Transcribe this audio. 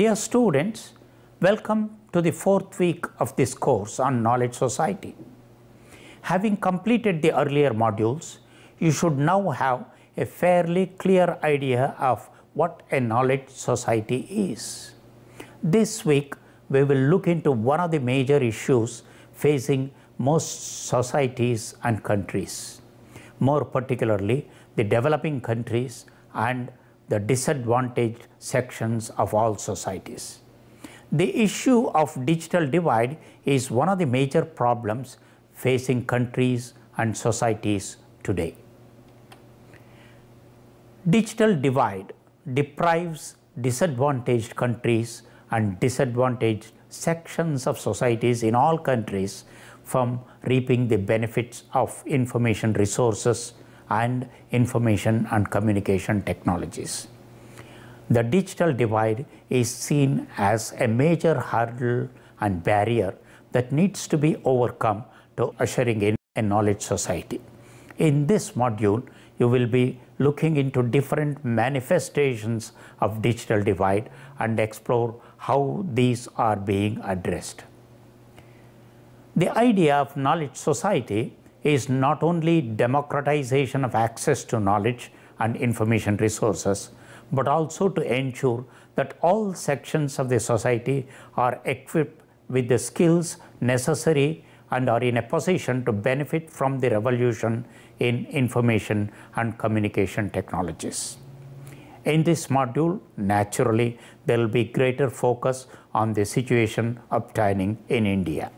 Dear students, welcome to the fourth week of this course on Knowledge Society. Having completed the earlier modules, you should now have a fairly clear idea of what a knowledge society is. This week, we will look into one of the major issues facing most societies and countries, more particularly the developing countries and the disadvantaged sections of all societies. The issue of digital divide is one of the major problems facing countries and societies today. Digital divide deprives disadvantaged countries and disadvantaged sections of societies in all countries from reaping the benefits of information resources and information and communication technologies. The digital divide is seen as a major hurdle and barrier that needs to be overcome to ushering in a knowledge society. In this module, you will be looking into different manifestations of digital divide and explore how these are being addressed. The idea of knowledge society is not only democratization of access to knowledge and information resources, but also to ensure that all sections of the society are equipped with the skills necessary and are in a position to benefit from the revolution in information and communication technologies. In this module, naturally, there will be greater focus on the situation obtaining in India.